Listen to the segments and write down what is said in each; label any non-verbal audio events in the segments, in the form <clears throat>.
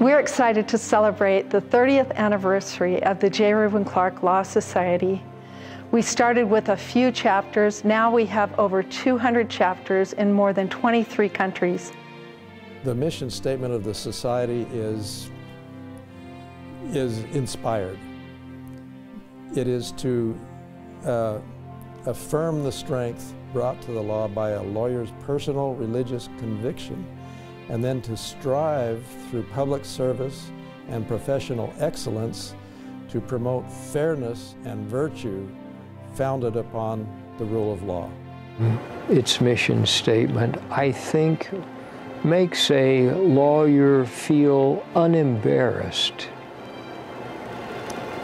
We're excited to celebrate the 30th anniversary of the J. Reuben Clark Law Society. We started with a few chapters. Now we have over 200 chapters in more than 23 countries. The mission statement of the society is, is inspired. It is to uh, affirm the strength brought to the law by a lawyer's personal religious conviction and then to strive through public service and professional excellence to promote fairness and virtue founded upon the rule of law. Its mission statement, I think, makes a lawyer feel unembarrassed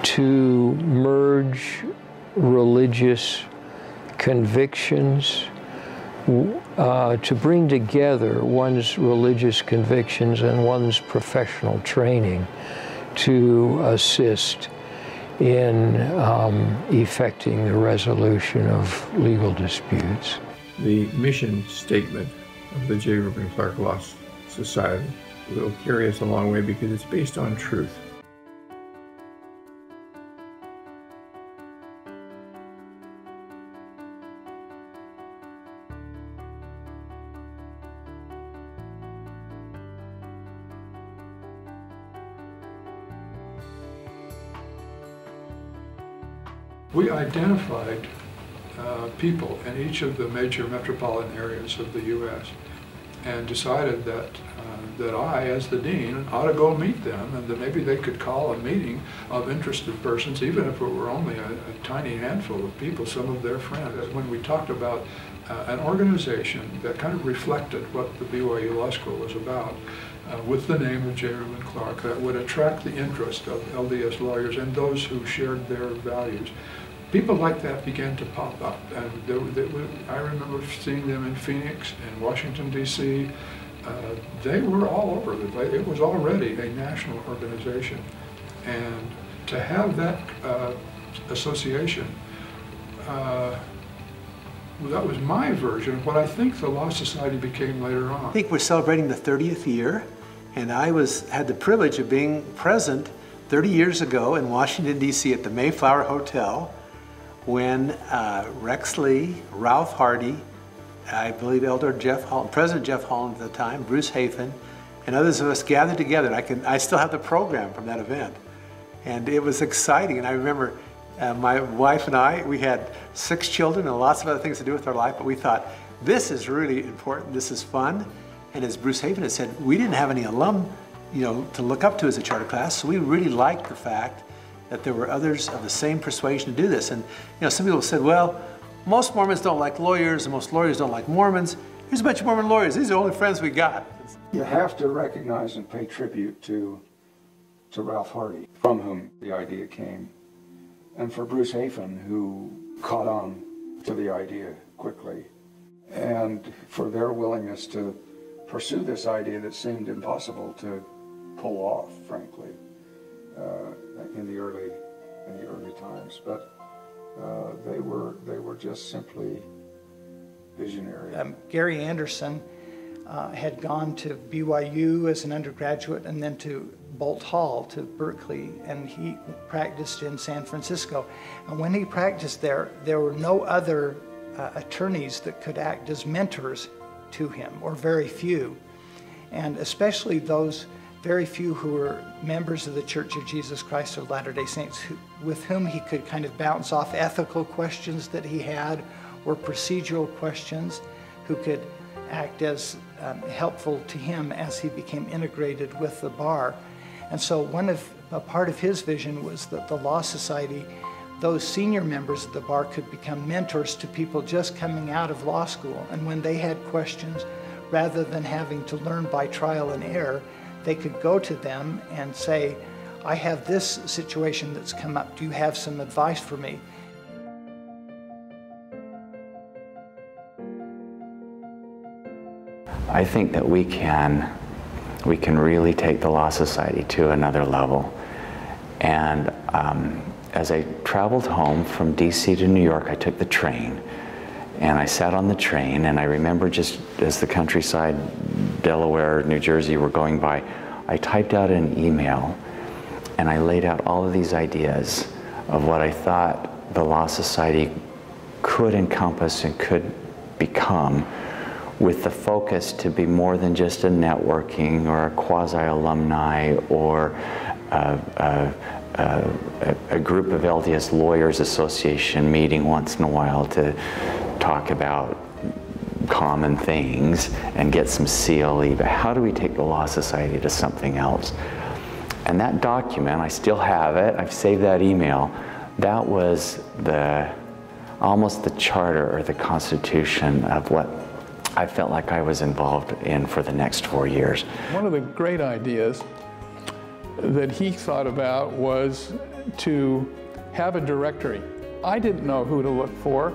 to merge religious convictions uh, to bring together one's religious convictions and one's professional training to assist in um, effecting the resolution of legal disputes. The mission statement of the J. Reuben Clark Law Society will carry us a long way because it's based on truth. We identified uh, people in each of the major metropolitan areas of the U.S. and decided that uh, that I, as the dean, ought to go meet them and that maybe they could call a meeting of interested persons, even if it were only a, a tiny handful of people, some of their friends. When we talked about uh, an organization that kind of reflected what the BYU Law School was about, uh, with the name of J. Reuben Clark, that would attract the interest of LDS lawyers and those who shared their values people like that began to pop up. And they, they, I remember seeing them in Phoenix and Washington, D.C. Uh, they were all over the place. It was already a national organization. And to have that uh, association, uh, well, that was my version of what I think the Law Society became later on. I think we're celebrating the 30th year, and I was had the privilege of being present 30 years ago in Washington, D.C. at the Mayflower Hotel when uh, Rex Lee, Ralph Hardy, I believe Elder Jeff Holland, President Jeff Holland at the time, Bruce Hafen, and others of us gathered together. I can, I still have the program from that event. And it was exciting. And I remember uh, my wife and I, we had six children and lots of other things to do with our life, but we thought, this is really important, this is fun. And as Bruce Hafen had said, we didn't have any alum, you know, to look up to as a charter class, so we really liked the fact that there were others of the same persuasion to do this. And you know, some people said, well, most Mormons don't like lawyers, and most lawyers don't like Mormons. Here's a bunch of Mormon lawyers. These are the only friends we got. You have to recognize and pay tribute to, to Ralph Hardy, from whom the idea came, and for Bruce Hafen, who caught on to the idea quickly, and for their willingness to pursue this idea that seemed impossible to pull off, frankly in the early in the early times, but uh, they were they were just simply visionary. Um, Gary Anderson uh, had gone to BYU as an undergraduate and then to Boalt Hall to Berkeley, and he practiced in San Francisco. And when he practiced there, there were no other uh, attorneys that could act as mentors to him, or very few. And especially those very few who were members of the Church of Jesus Christ of Latter day Saints who, with whom he could kind of bounce off ethical questions that he had or procedural questions, who could act as um, helpful to him as he became integrated with the bar. And so, one of a part of his vision was that the Law Society, those senior members of the bar, could become mentors to people just coming out of law school. And when they had questions, rather than having to learn by trial and error, they could go to them and say, I have this situation that's come up. Do you have some advice for me? I think that we can we can really take the Law Society to another level. And um, as I traveled home from DC to New York, I took the train and I sat on the train and I remember just as the countryside Delaware, New Jersey were going by, I typed out an email and I laid out all of these ideas of what I thought the Law Society could encompass and could become with the focus to be more than just a networking or a quasi-alumni or a, a, a, a, group of LDS Lawyers Association meeting once in a while to talk about common things and get some CLE, but how do we take the Law Society to something else? And that document, I still have it, I've saved that email, that was the almost the charter or the constitution of what I felt like I was involved in for the next four years. One of the great ideas that he thought about was to have a directory. I didn't know who to look for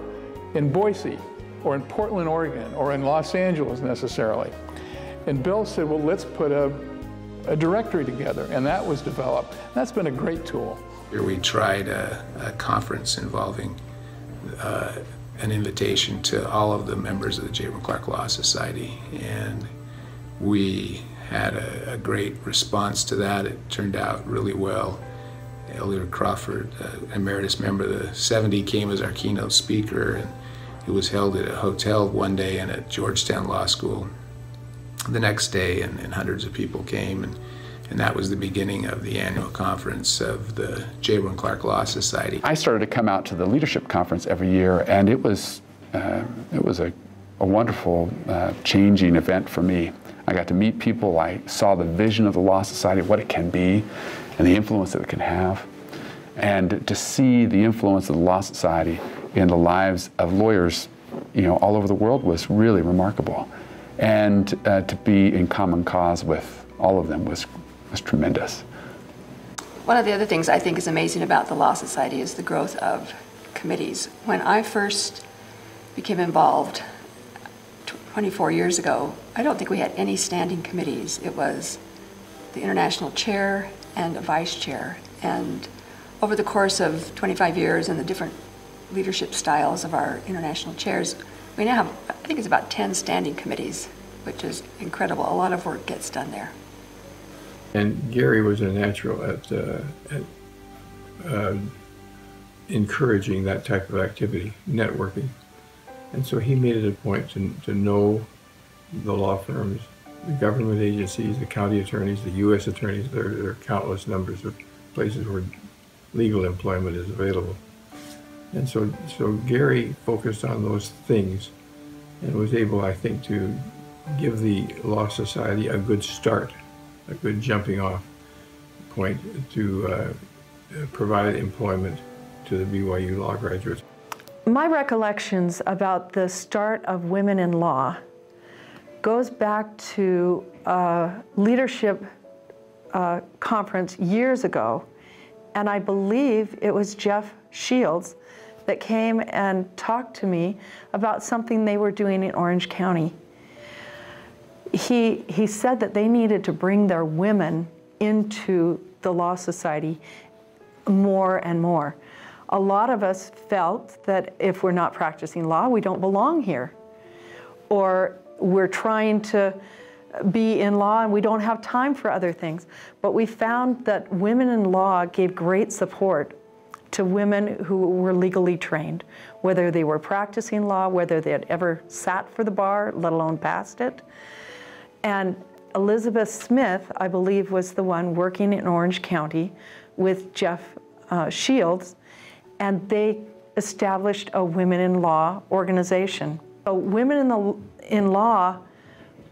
in Boise or in Portland, Oregon or in Los Angeles necessarily. And Bill said, well, let's put a, a directory together. And that was developed. That's been a great tool. Here we tried a, a conference involving uh, an invitation to all of the members of the J. Clark Law Society. And we had a, a, great response to that. It turned out really well. Elder Crawford, uh, emeritus member of the 70, came as our keynote speaker, and it was held at a hotel one day and at Georgetown Law School the next day, and, and hundreds of people came. And, and that was the beginning of the annual conference of the J. Reuben Clark Law Society. I started to come out to the leadership conference every year, and it was uh, it was a, a wonderful, uh, changing event for me. I got to meet people. I saw the vision of the Law Society, what it can be, and the influence that it can have, and to see the influence of the Law Society in the lives of lawyers, you know, all over the world was really remarkable, and uh, to be in common cause with all of them was was tremendous. One of the other things I think is amazing about the Law Society is the growth of committees. When I first became involved 24 years ago, I don't think we had any standing committees. It was the international chair and a vice chair. And over the course of 25 years and the different leadership styles of our international chairs, we now have, I think it's about 10 standing committees, which is incredible. A lot of work gets done there. And Gary was a natural at, uh, at uh, encouraging that type of activity, networking. And so he made it a point to, to know the law firms, the government agencies, the county attorneys, the U.S. attorneys. There, there are countless numbers of places where legal employment is available. And so, so Gary focused on those things and was able, I think, to give the Law Society a good start a good jumping off point to uh, provide employment to the BYU law graduates. My recollections about the start of women in law goes back to a leadership uh, conference years ago, and I believe it was Jeff Shields that came and talked to me about something they were doing in Orange County he, he said that they needed to bring their women into the Law Society more and more. A lot of us felt that if we're not practicing law, we don't belong here. Or we're trying to be in law and we don't have time for other things. But we found that women in law gave great support to women who were legally trained, whether they were practicing law, whether they had ever sat for the bar, let alone passed it. And Elizabeth Smith, I believe, was the one working in Orange County with Jeff uh, Shields, and they established a Women in Law organization. So women in, the, in Law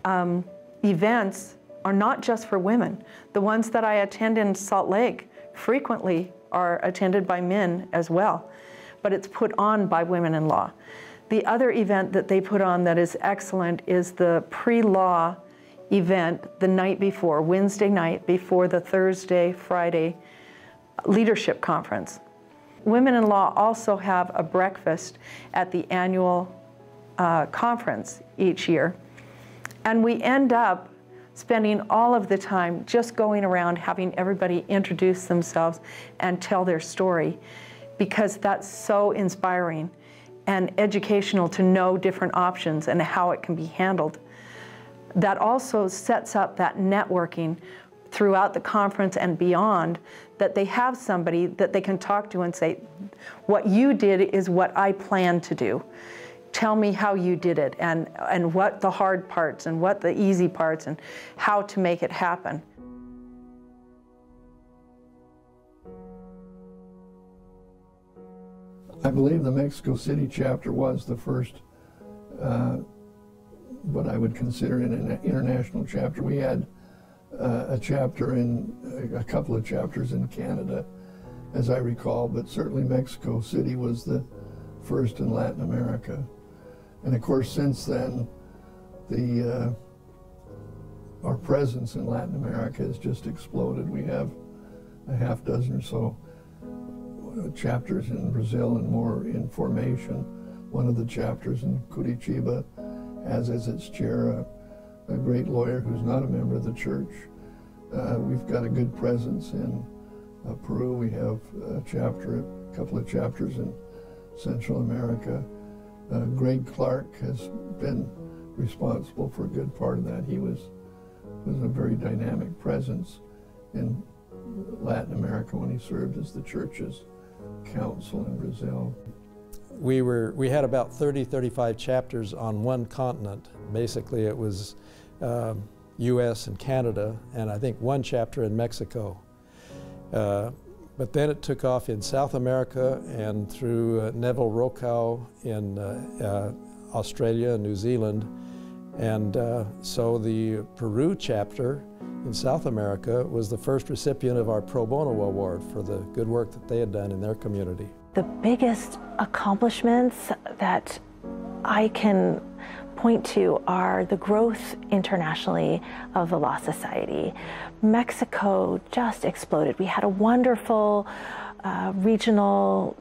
um, events are not just for women. The ones that I attend in Salt Lake frequently are attended by men as well, but it's put on by Women in Law. The other event that they put on that is excellent is the pre-law event the night before, Wednesday night before the Thursday, Friday leadership conference. Women in Law also have a breakfast at the annual uh, conference each year. And we end up spending all of the time just going around having everybody introduce themselves and tell their story because that's so inspiring and educational to know different options and how it can be handled that also sets up that networking throughout the conference and beyond, that they have somebody that they can talk to and say, what you did is what I plan to do. Tell me how you did it and, and what the hard parts and what the easy parts and how to make it happen. I believe the Mexico City chapter was the first, uh, what I would consider an international chapter. We had uh, a chapter in, a couple of chapters in Canada, as I recall, but certainly Mexico City was the first in Latin America. And of course, since then, the uh, our presence in Latin America has just exploded. We have a half dozen or so chapters in Brazil and more in formation. One of the chapters in Curitiba has as its chair a, a great lawyer who's not a member of the church. Uh, we've got a good presence in uh, Peru. We have a chapter, a couple of chapters in Central America. Uh, Greg Clark has been responsible for a good part of that. He was was a very dynamic presence in Latin America when he served as the church's counsel in Brazil. We, were, we had about 30, 35 chapters on one continent. Basically, it was um, US and Canada, and I think one chapter in Mexico. Uh, but then it took off in South America and through uh, Neville Rochow in uh, uh, Australia and New Zealand. And uh, so the Peru chapter in South America was the first recipient of our Pro Bono Award for the good work that they had done in their community. The biggest accomplishments that I can point to are the growth internationally of the Law Society. Mexico just exploded. We had a wonderful uh, regional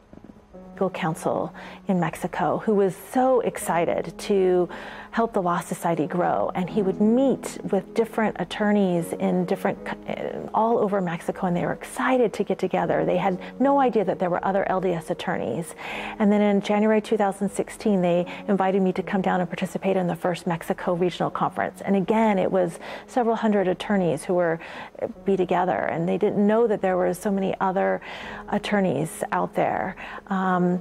counsel in Mexico who was so excited to help the Law Society grow. And he would meet with different attorneys in different, all over Mexico, and they were excited to get together. They had no idea that there were other LDS attorneys. And then in January 2016, they invited me to come down and participate in the first Mexico Regional Conference. And again, it was several hundred attorneys who were be together, and they didn't know that there were so many other attorneys out there. Um,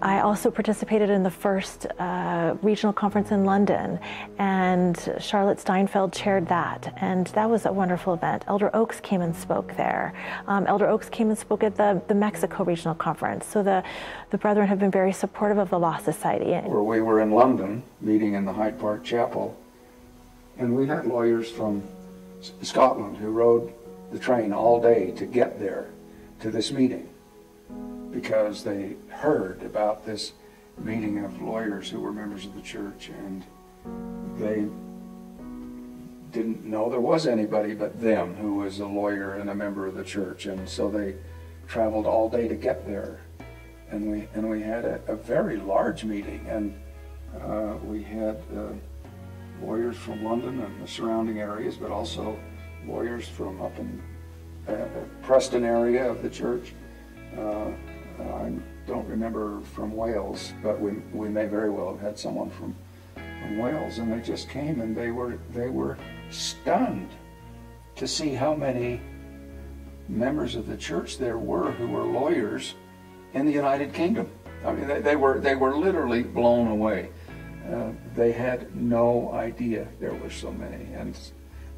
I also participated in the first uh, regional conference in London, and Charlotte Steinfeld chaired that, and that was a wonderful event. Elder Oaks came and spoke there. Um, Elder Oaks came and spoke at the, the Mexico Regional Conference. So the, the brethren have been very supportive of the Law Society. Where we were in London, meeting in the Hyde Park Chapel, and we had lawyers from Scotland who rode the train all day to get there to this meeting because they heard about this meeting of lawyers who were members of the church and they didn't know there was anybody but them who was a lawyer and a member of the church and so they traveled all day to get there. And we and we had a, a very large meeting and uh, we had uh, lawyers from London and the surrounding areas but also lawyers from up in uh, Preston area of the church uh, I don't remember from Wales, but we, we may very well have had someone from, from Wales, and they just came and they were they were stunned to see how many members of the church there were who were lawyers in the United Kingdom. I mean, they, they were they were literally blown away. Uh, they had no idea there were so many, and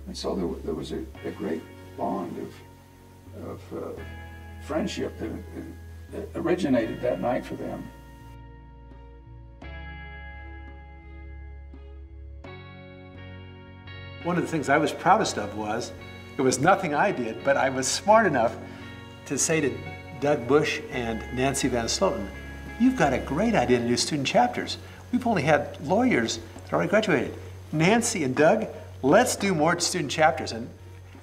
and so there, there was a, a great bond of of uh, friendship that, originated that night for them. One of the things I was proudest of was it was nothing I did, but I was smart enough to say to Doug Bush and Nancy Van Sloten, you've got a great idea to do student chapters. We've only had lawyers that already graduated. Nancy and Doug, let's do more student chapters. And,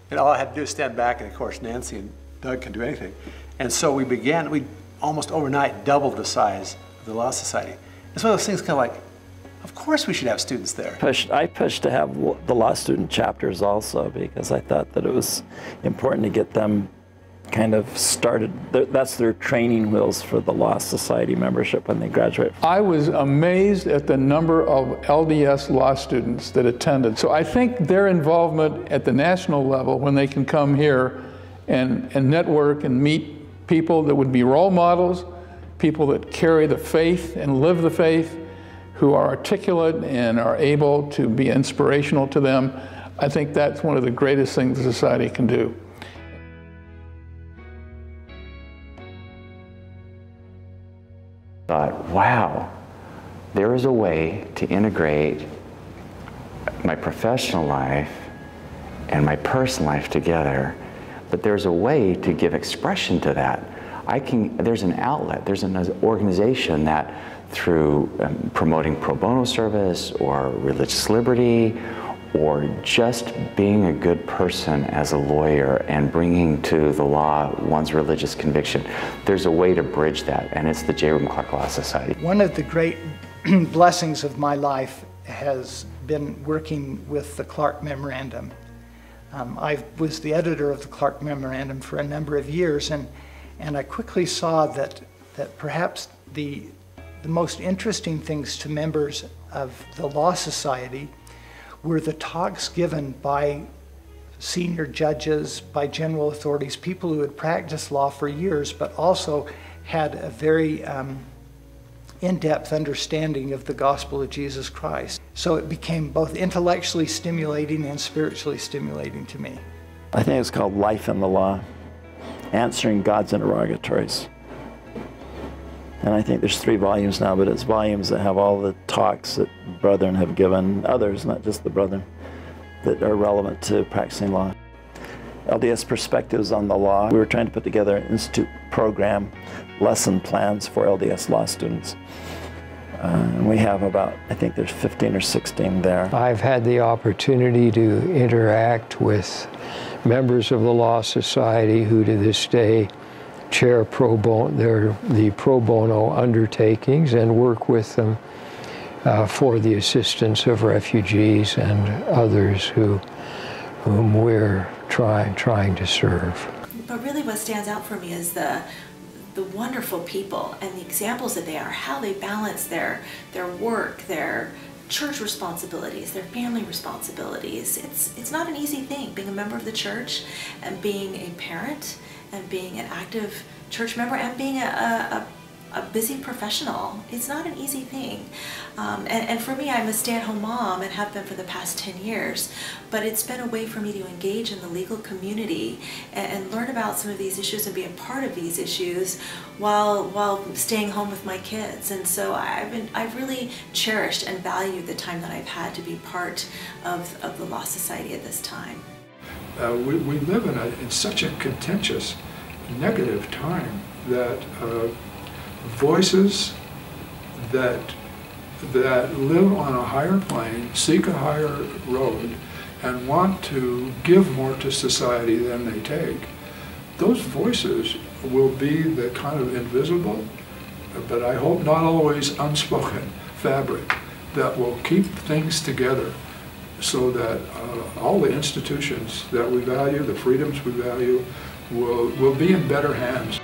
and all I had to do was stand back, and of course, Nancy and Doug can do anything. And so we began, we almost overnight doubled the size of the Law Society. It's one of those things kind of like, of course we should have students there. Pushed, I pushed to have the law student chapters also because I thought that it was important to get them kind of started, that's their training wheels for the Law Society membership when they graduate. I was amazed at the number of LDS law students that attended. So I think their involvement at the national level, when they can come here and, and network and meet people that would be role models, people that carry the faith and live the faith, who are articulate and are able to be inspirational to them, I think that's one of the greatest things society can do. thought, wow, there is a way to integrate my professional life and my personal life together, but there's a way to give expression to that. I can, there's an outlet, there's an organization that through um, promoting pro bono service or religious liberty or just being a good person as a lawyer and bringing to the law one's religious conviction. There's a way to bridge that, and it's the J. Reuben Clark Law Society. One of the great <clears throat> blessings of my life has been working with the Clark Memorandum. Um, I was the editor of the Clark Memorandum for a number of years, and, and I quickly saw that, that perhaps the, the most interesting things to members of the Law Society were the talks given by senior judges, by general authorities, people who had practiced law for years, but also had a very um, in depth understanding of the gospel of Jesus Christ. So it became both intellectually stimulating and spiritually stimulating to me. I think it's called Life in the Law Answering God's Interrogatories. And I think there's three volumes now, but it's volumes that have all the talks that brethren have given, others, not just the brethren, that are relevant to practicing law. LDS perspectives on the law. We were trying to put together an institute program, lesson plans for LDS law students. Uh, and we have about, I think there's 15 or 16 there. I've had the opportunity to interact with members of the Law Society who to this day chair pro bono, their, the pro bono undertakings and work with them uh, for the assistance of refugees and others who, whom we're trying, trying to serve. But really what stands out for me is the, the wonderful people and the examples that they are, how they balance their, their work, their church responsibilities, their family responsibilities. It's, it's not an easy thing being a member of the church and being a parent and being an active church member and being a, a, a busy professional. It's not an easy thing. Um, and, and, for me, I'm a stay-at-home mom and have been for the past 10 years. But it's been a way for me to engage in the legal community and, and learn about some of these issues and be a part of these issues while while staying home with my kids. And so I've been I've really cherished and valued the time that I've had to be part of, of the Law Society at this time. Uh, we, we live in, a, in such a contentious, negative time that uh, voices that that live on a higher plane, seek a higher road, and want to give more to society than they take, those voices will be the kind of invisible, but I hope not always unspoken fabric that will keep things together so that uh, all the institutions that we value, the freedoms we value, will, will be in better hands.